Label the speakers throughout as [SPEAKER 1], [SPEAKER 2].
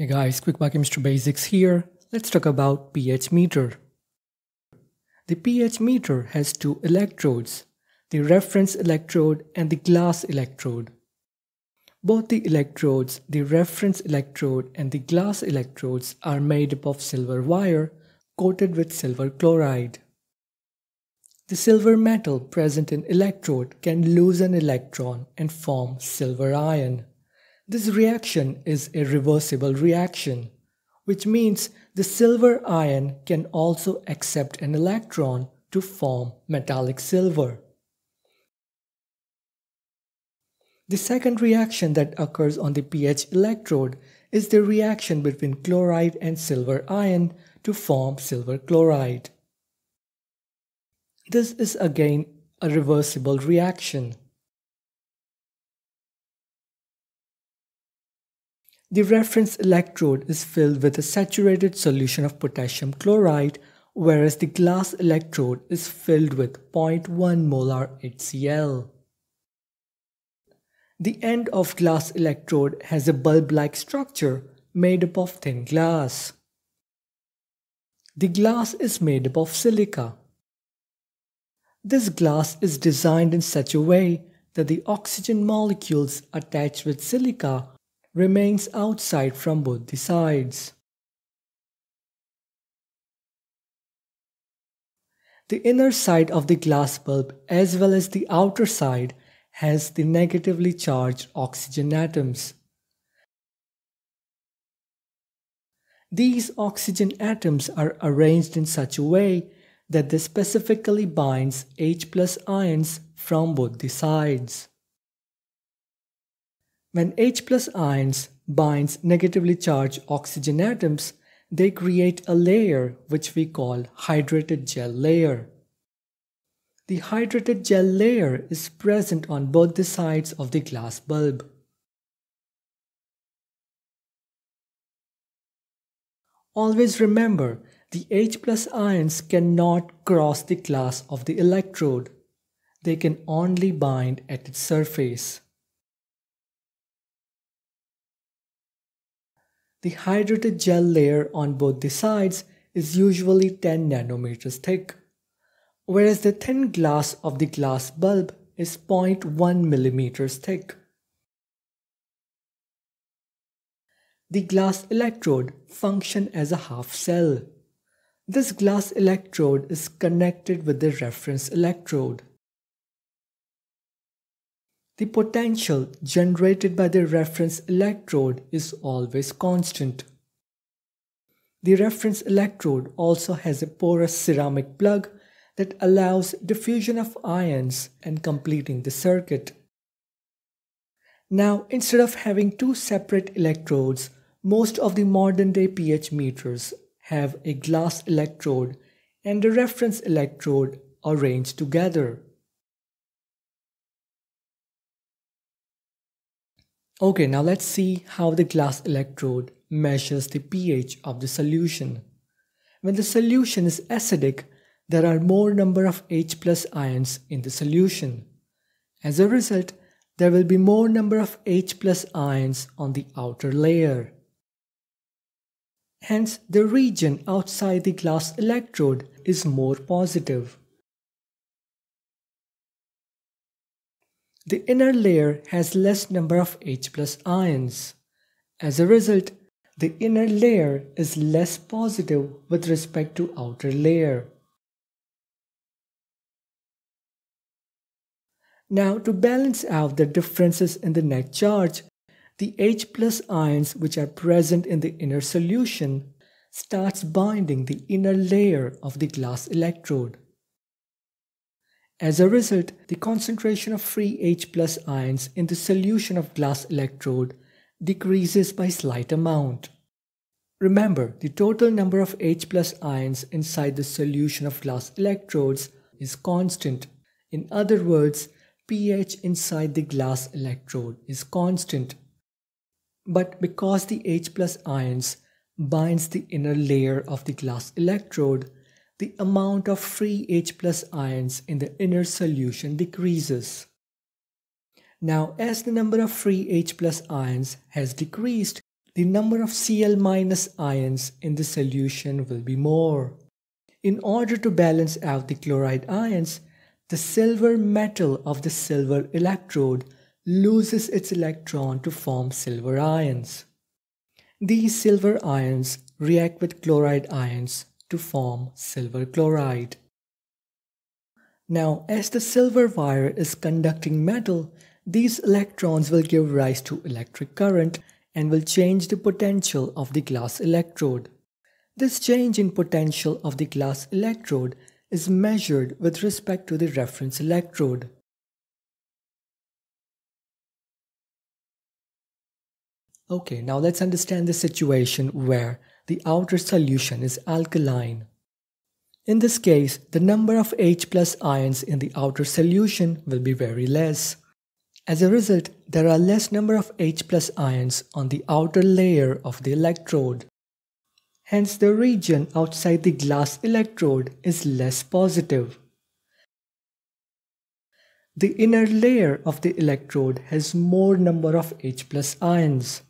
[SPEAKER 1] Hey guys, quick biochemistry basics here. Let's talk about pH meter. The pH meter has two electrodes, the reference electrode and the glass electrode. Both the electrodes, the reference electrode and the glass electrodes are made up of silver wire coated with silver chloride. The silver metal present in electrode can lose an electron and form silver ion. This reaction is a reversible reaction, which means the silver ion can also accept an electron to form metallic silver. The second reaction that occurs on the pH electrode is the reaction between chloride and silver ion to form silver chloride. This is again a reversible reaction. The reference electrode is filled with a saturated solution of potassium chloride, whereas the glass electrode is filled with 0.1 molar HCl. The end of glass electrode has a bulb-like structure made up of thin glass. The glass is made up of silica. This glass is designed in such a way that the oxygen molecules attached with silica remains outside from both the sides. The inner side of the glass bulb as well as the outer side has the negatively charged oxygen atoms. These oxygen atoms are arranged in such a way that they specifically binds H plus ions from both the sides. When H plus ions binds negatively charged oxygen atoms, they create a layer which we call hydrated gel layer. The hydrated gel layer is present on both the sides of the glass bulb. Always remember, the H plus ions cannot cross the glass of the electrode. They can only bind at its surface. The hydrated gel layer on both the sides is usually 10 nanometers thick, whereas the thin glass of the glass bulb is 0.1 millimeters thick. The glass electrode function as a half cell. This glass electrode is connected with the reference electrode. The potential generated by the reference electrode is always constant. The reference electrode also has a porous ceramic plug that allows diffusion of ions and completing the circuit. Now, instead of having two separate electrodes, most of the modern day pH meters have a glass electrode and a reference electrode arranged together. Okay, now let's see how the glass electrode measures the pH of the solution. When the solution is acidic, there are more number of H plus ions in the solution. As a result, there will be more number of H plus ions on the outer layer. Hence, the region outside the glass electrode is more positive. The inner layer has less number of H plus ions. As a result, the inner layer is less positive with respect to outer layer. Now to balance out the differences in the net charge, the H plus ions which are present in the inner solution starts binding the inner layer of the glass electrode. As a result, the concentration of free H plus ions in the solution of glass electrode decreases by slight amount. Remember, the total number of H plus ions inside the solution of glass electrodes is constant. In other words, pH inside the glass electrode is constant. But because the H plus ions binds the inner layer of the glass electrode, the amount of free H plus ions in the inner solution decreases. Now, as the number of free H plus ions has decreased, the number of Cl- minus ions in the solution will be more. In order to balance out the chloride ions, the silver metal of the silver electrode loses its electron to form silver ions. These silver ions react with chloride ions to form silver chloride. Now, as the silver wire is conducting metal, these electrons will give rise to electric current and will change the potential of the glass electrode. This change in potential of the glass electrode is measured with respect to the reference electrode. Okay, now let's understand the situation where the outer solution is alkaline. In this case, the number of H plus ions in the outer solution will be very less. As a result, there are less number of H plus ions on the outer layer of the electrode. Hence, the region outside the glass electrode is less positive. The inner layer of the electrode has more number of H plus ions.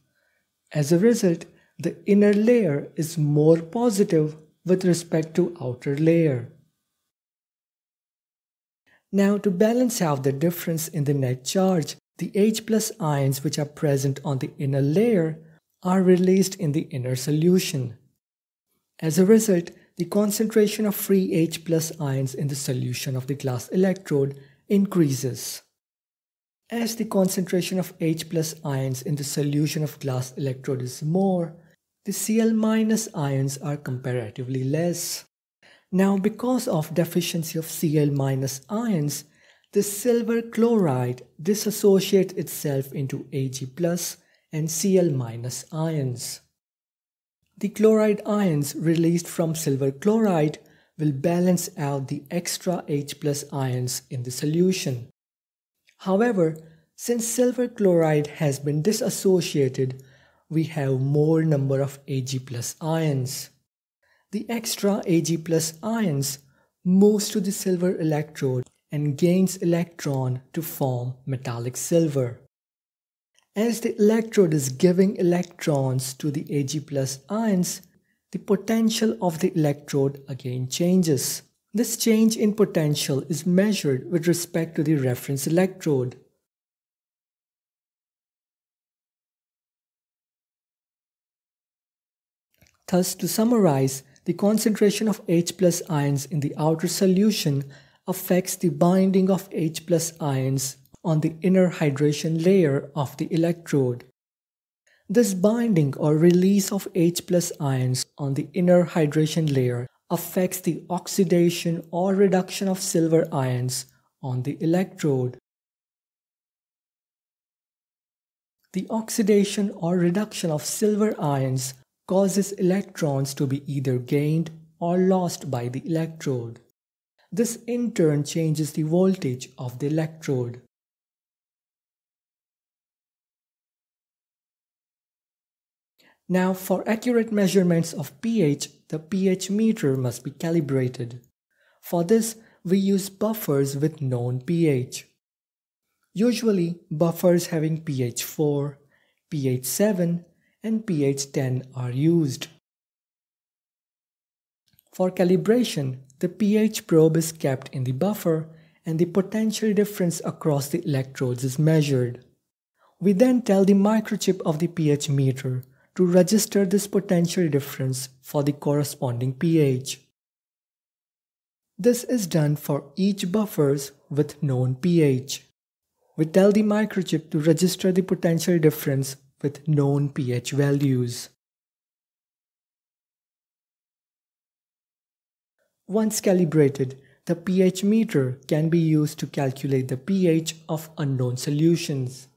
[SPEAKER 1] As a result, the inner layer is more positive with respect to outer layer. Now to balance out the difference in the net charge, the H plus ions which are present on the inner layer are released in the inner solution. As a result, the concentration of free H plus ions in the solution of the glass electrode increases. As the concentration of H plus ions in the solution of glass electrode is more, the Cl ions are comparatively less. Now because of deficiency of Cl ions, the silver chloride dissociates itself into Ag plus and Cl ions. The chloride ions released from silver chloride will balance out the extra H plus ions in the solution. However, since silver chloride has been disassociated, we have more number of Ag plus ions. The extra Ag plus ions moves to the silver electrode and gains electron to form metallic silver. As the electrode is giving electrons to the Ag plus ions, the potential of the electrode again changes. This change in potential is measured with respect to the reference electrode. Thus, to summarize, the concentration of H plus ions in the outer solution affects the binding of H plus ions on the inner hydration layer of the electrode. This binding or release of H plus ions on the inner hydration layer affects the oxidation or reduction of silver ions on the electrode. The oxidation or reduction of silver ions causes electrons to be either gained or lost by the electrode. This in turn changes the voltage of the electrode. Now for accurate measurements of pH, the pH meter must be calibrated. For this, we use buffers with known pH. Usually, buffers having pH 4, pH 7, and pH 10 are used. For calibration, the pH probe is kept in the buffer and the potential difference across the electrodes is measured. We then tell the microchip of the pH meter to register this potential difference for the corresponding pH. This is done for each buffers with known pH. We tell the microchip to register the potential difference with known pH values. Once calibrated, the pH meter can be used to calculate the pH of unknown solutions.